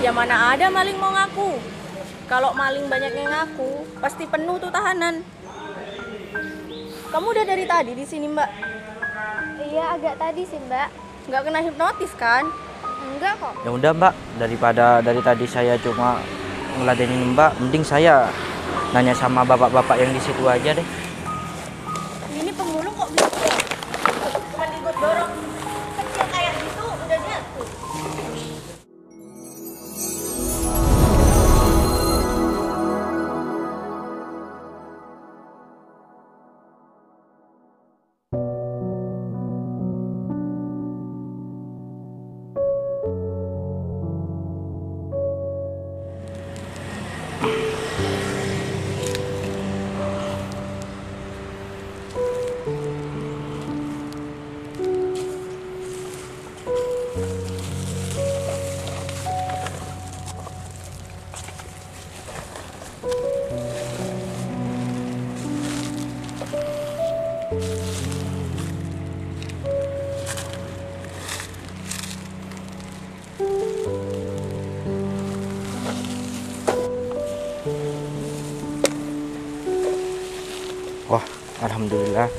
Ya mana ada maling mau ngaku. Kalau maling banyak yang ngaku, pasti penuh tuh tahanan. Kamu udah dari tadi di sini, Mbak? Iya, agak tadi sih, Mbak. Nggak kena hipnotis kan? Enggak kok. Ya udah mbak, daripada dari tadi saya cuma ngeladenin mbak, mending saya nanya sama bapak-bapak yang di situ aja deh. Wah, alhamdulillah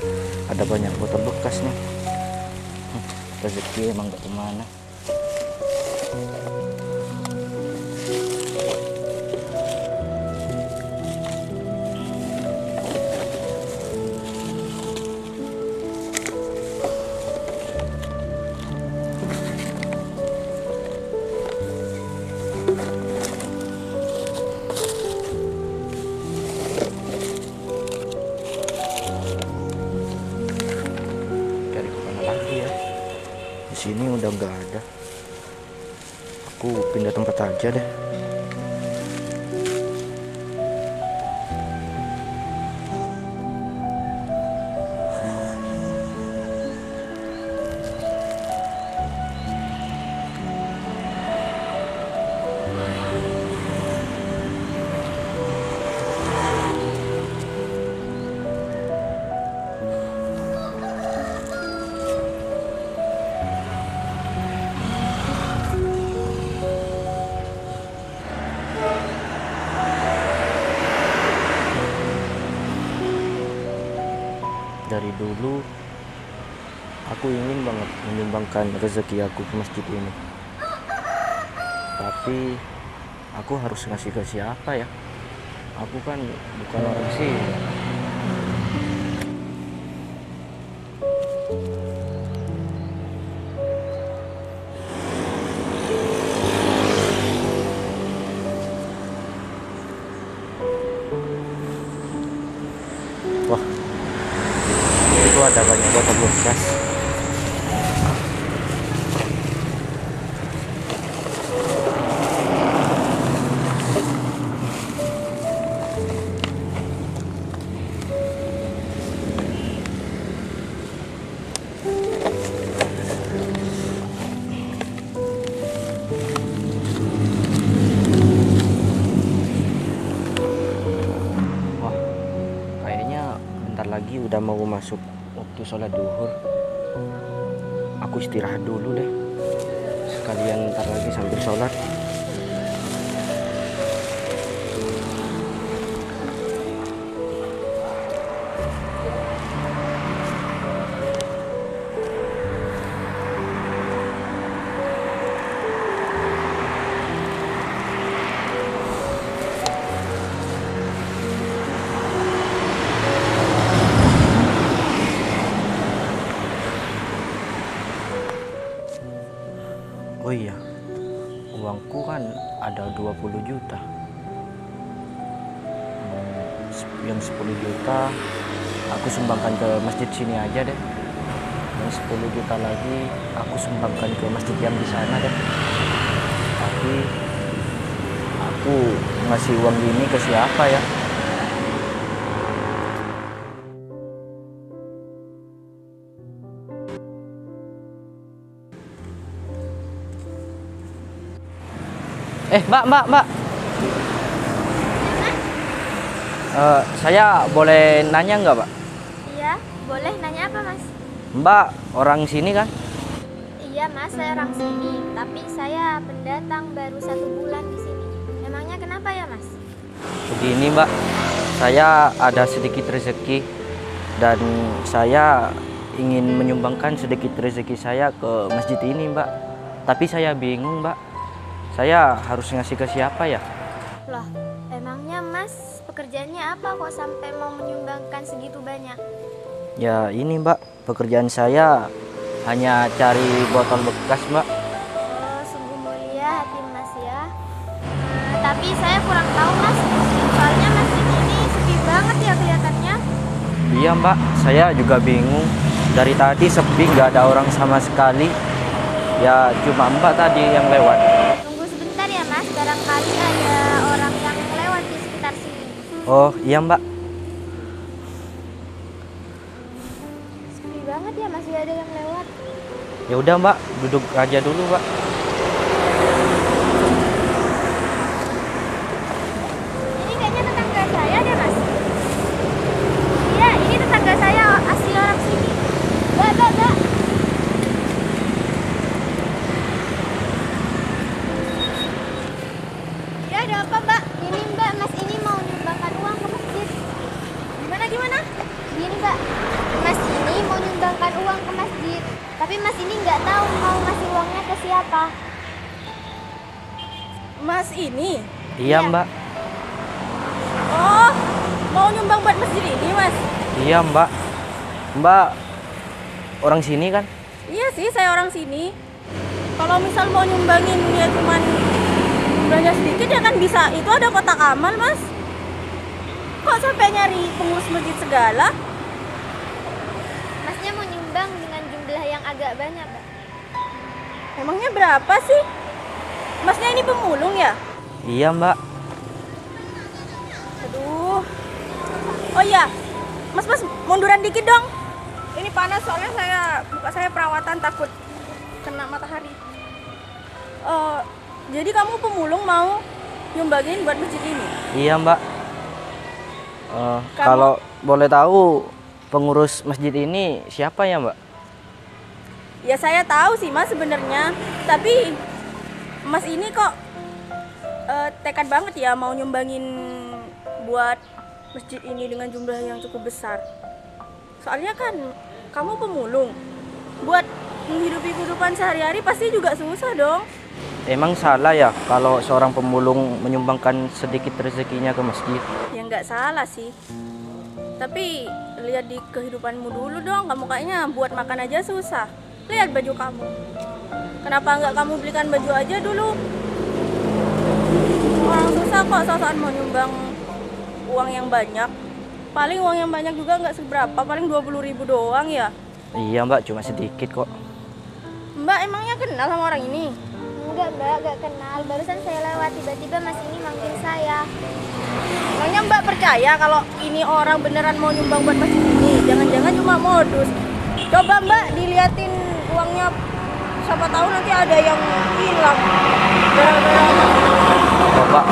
ada banyak botol bekas nih. Rezeki emang gak ke mana. Nggak ada. Aku pindah tempat aja deh. Dulu aku ingin banget menyumbangkan rezeki aku ke masjid ini. Tapi aku harus ngasih ke siapa ya? Aku kan bukan orang sini. Ada banyak botol bekas. Lagi udah mau masuk waktu sholat duhur. Aku istirahat dulu deh. Sekalian ntar lagi sambil sholat. Yang 10 juta aku sumbangkan ke masjid sini aja deh. Yang 10 juta lagi aku sumbangkan ke masjid yang di sana deh. Tapi aku ngasih uang ini ke siapa ya? Eh, Mbak, Mbak, Mbak. Eh, saya boleh nanya nggak, Pak? Iya, boleh nanya apa, Mas? Mbak orang sini kan? Iya mas, saya orang sini. Tapi saya pendatang baru satu bulan di sini. Emangnya kenapa ya mas? Begini mbak, saya ada sedikit rezeki dan saya ingin menyumbangkan sedikit rezeki saya ke masjid ini mbak. Tapi saya bingung mbak, saya harus ngasih ke siapa ya? Loh, emangnya mas pekerjaannya apa kok sampai mau menyumbangkan segitu banyak? Ya ini mbak, pekerjaan saya hanya cari botol bekas mbak. Oh, sungguh mulia hati mas ya. Eh, tapi saya kurang tahu mas. Soalnya masjid ini sepi banget ya kelihatannya. Iya mbak, saya juga bingung. Dari tadi sepi, nggak ada orang sama sekali. Ya cuma mbak tadi yang lewat. Tunggu sebentar ya mas, barangkali ada orang yang lewat di sekitar sini. Oh iya mbak, Sepi banget ya masih ada yang lewat. ya udah mbak, duduk aja dulu mbak. Ini kayaknya tetangga saya deh mas. Iya, ini tetangga saya asli orang sini. Mbak, mbak, mbak. Ya ada apa mbak? Ini mbak, mas ini mau nyumbangkan uang ke masjid. Gimana? Gini mbak, mas ini mau nyumbangkan uang ke masjid. Tapi mas ini nggak tahu mau ngasih uangnya ke siapa. Mas ini? Iya Iya. mbak, Oh, mau nyumbang buat masjid ini mas? iya mbak. Mbak orang sini kan? Iya sih, saya orang sini. Kalau misal mau nyumbangin ya cuman jumlahnya sedikit ya kan bisa. Itu ada kotak amal mas. Kok sampai nyari pengurus masjid segala? Masnya mau nyumbang dengan jumlah yang agak banyak mbak. Emangnya berapa sih? Masnya ini pemulung ya? Iya mbak. Aduh. Oh iya, mas mas munduran dikit dong. Ini panas soalnya saya buka saya perawatan takut kena matahari. Eh, jadi kamu pemulung mau nyumbangin buat masjid ini? Iya mbak. Kamu- Kalau boleh tahu pengurus masjid ini siapa ya mbak? Ya saya tahu sih mas sebenarnya, tapi mas ini kok eh, tekad banget ya mau nyumbangin buat masjid ini dengan jumlah yang cukup besar. Soalnya kan kamu pemulung, buat menghidupi kehidupan sehari-hari pasti juga susah dong. Emang salah ya kalau seorang pemulung menyumbangkan sedikit rezekinya ke masjid? Nggak salah sih. Tapi lihat di kehidupanmu dulu dong, kamu kayaknya buat makan aja susah. Lihat baju kamu. Kenapa nggak kamu belikan baju aja dulu? Orang susah kok sosokan mau nyumbang uang yang banyak. Paling uang yang banyak juga nggak seberapa, paling 20.000 ribu doang ya. Iya mbak, cuma sedikit kok. Mbak emangnya kenal sama orang ini? Enggak mbak, enggak kenal. Barusan saya lewat tiba-tiba mas ini manggil saya. Emangnya mbak percaya kalau ini orang beneran mau nyumbang buat masjid ini? Jangan-jangan cuma modus. Coba mbak diliatin uangnya, siapa tahu nanti ada yang hilang. Gara-gara mbak,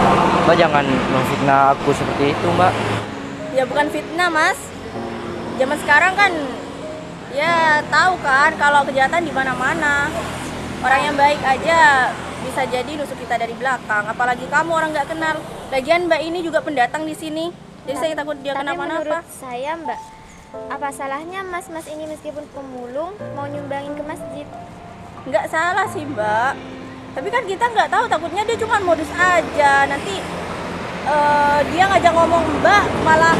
mbak jangan memfitnah aku seperti itu mbak. ya bukan fitnah mas. Zaman sekarang kan ya tahu kan kalau kejahatan di mana-mana. Orang yang baik aja bisa jadi nusuk kita dari belakang. Apalagi kamu orang nggak kenal. Lagian mbak ini juga pendatang di sini. Jadi saya takut dia kenapa-napa. menurut saya mbak, apa salahnya mas-mas ini meskipun pemulung mau nyumbangin ke masjid? nggak salah sih mbak tapi kan kita nggak tahu takutnya dia cuma modus aja nanti eh, dia ngajak ngomong mbak malah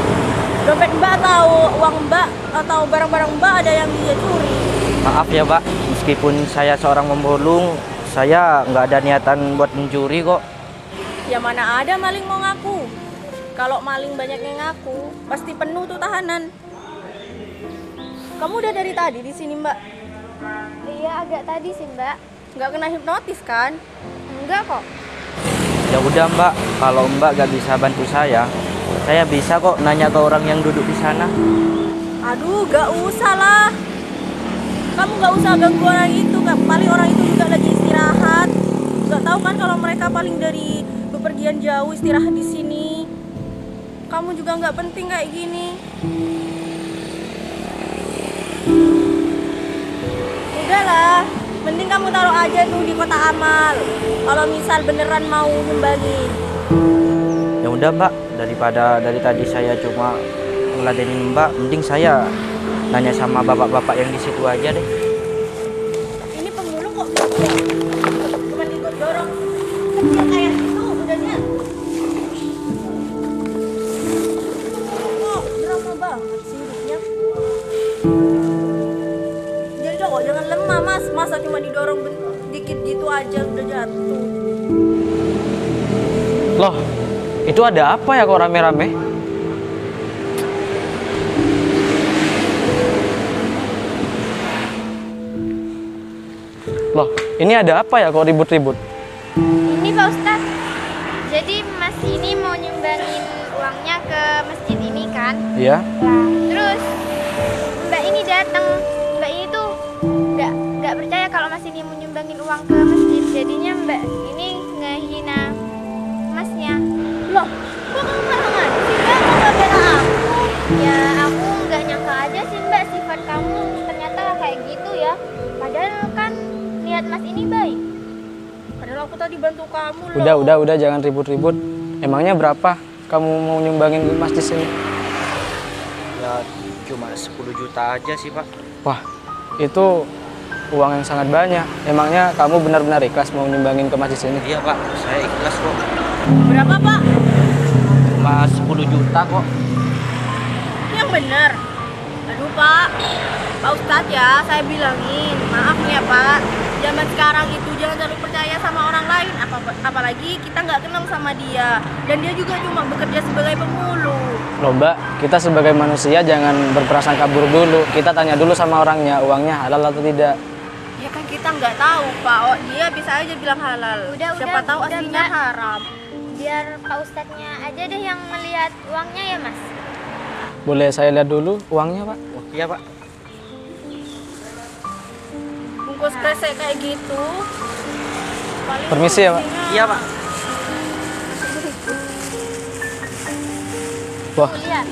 dompet mbak atau uang mbak atau barang-barang mbak ada yang dia curi Maaf ya mbak, meskipun saya seorang pemulung, saya nggak ada niatan buat mencuri kok. ya mana ada maling mau ngaku kalau maling banyak yang ngaku pasti penuh tuh tahanan kamu udah dari tadi di sini mbak Iya agak tadi sih mbak. nggak kena hipnotis kan Enggak kok. Ya udah mbak, kalau mbak gak bisa bantu saya, saya bisa kok nanya ke orang yang duduk di sana. Aduh, gak usah lah. Kamu gak usah ganggu orang itu, kan paling orang itu juga lagi istirahat. Gak tahu kan kalau mereka paling dari bepergian jauh istirahat di sini. Kamu juga nggak penting kayak gini. Udahlah, Mending kamu taruh aja tuh di kota amal. Kalau misal beneran mau nyumbangin. Ya udah mbak, daripada dari tadi saya cuma ngeladenin mbak, mending saya nanya sama bapak-bapak yang di situ aja deh. Ini pemulung kok cuma ikut dorong kecil kayak gitu udahnya. Kok drama banget sih hidupnya. Jadi kok jangan lemah mas, masa cuma didorong dikit gitu aja udah jatuh. Loh, itu ada apa ya kok rame-rame? Ini ada apa ya kok ribut-ribut? Ini Pak Ustadz. Jadi Mas ini mau nyumbangin uangnya ke masjid ini kan? Iya? Lah, terus Mbak ini datang. Mbak ini tuh nggak nggak percaya kalau Mas ini mau nyumbangin uang ke masjid. Jadinya Mbak ini ngehina Masnya. Loh, kok kamu ngasih Mbak? Kok nggak bela aku? Ya aku nggak nyangka aja sih Mbak sifat kamu ternyata kayak gitu ya. Padahal niat Mas ini baik. Padahal aku tadi bantu kamu loh. Udah, udah, udah jangan ribut-ribut. Emangnya berapa kamu mau nyumbangin ke masjid sini? Ya cuma 10 juta aja sih pak. Wah, itu uang yang sangat banyak. Emangnya kamu benar-benar ikhlas mau nyumbangin ke masjid sini? Iya pak, saya ikhlas kok. Berapa pak? Cuma 10 juta kok. Yang bener. Aduh pak, Pak Ustadz ya, saya bilangin, maaf nih ya pak. Zaman sekarang itu jangan terlalu percaya sama orang lain, apa apalagi kita nggak kenal sama dia. Dan dia juga cuma bekerja sebagai pemulung. Loh mbak, kita sebagai manusia jangan berprasangka buruk dulu. Kita tanya dulu sama orangnya, uangnya halal atau tidak. Ya kan kita nggak tahu pak, oh, dia bisa aja bilang halal. Udah, Siapa udah, tahu udah, aslinya Mbak. haram. Biar Pak Ustadznya aja deh yang melihat uangnya ya Mas. Boleh saya lihat dulu uangnya pak? Oh, iya pak. Bungkus kresek kayak gitu. Paling Permisi ya, Pak. Iya pak. Wah, Tuh, lihat.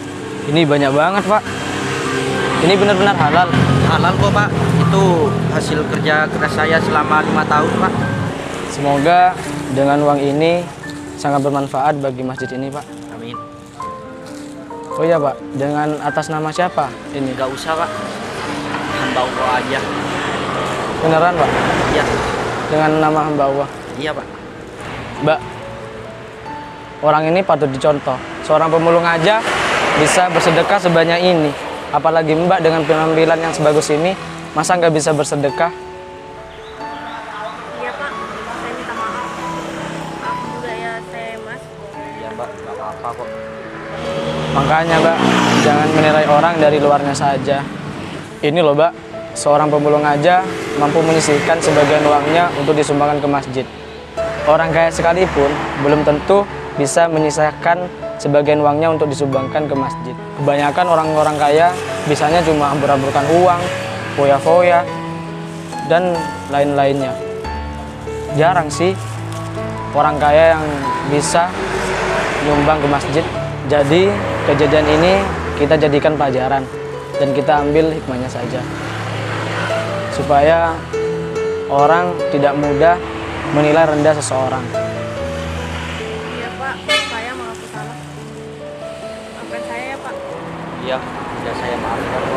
ini banyak banget pak. Ini benar-benar halal. Halal kok pak. Itu hasil kerja keras saya selama lima tahun pak. Semoga dengan uang ini sangat bermanfaat bagi masjid ini pak. Amin. Oh iya pak, dengan atas nama siapa ini? Nggak usah pak. Hamba Allah aja. Beneran pak? Iya. Dengan nama hamba Allah. Iya pak. Mbak, orang ini patut dicontoh. Seorang pemulung aja bisa bersedekah sebanyak ini. Apalagi mbak dengan penampilan yang sebagus ini, masa nggak bisa bersedekah? Iya pak, saya minta maaf. Maaf juga ya saya mas. Iya mbak. Nggak apa-apa kok. Makanya mbak, jangan menilai orang dari luarnya saja. Ini loh mbak, seorang pemulung aja mampu menyisihkan sebagian uangnya untuk disumbangkan ke masjid. Orang kaya sekalipun belum tentu bisa menyisihkan sebagian uangnya untuk disumbangkan ke masjid. Kebanyakan orang-orang kaya bisanya cuma hambur-hamburkan uang, foya-foya, dan lain-lainnya. Jarang sih orang kaya yang bisa nyumbang ke masjid. Jadi kejadian ini kita jadikan pelajaran dan kita ambil hikmahnya saja. Supaya orang tidak mudah menilai rendah seseorang. Iya pak, saya mengaku salah. Maafkan saya ya pak. Iya. Udah saya maafkan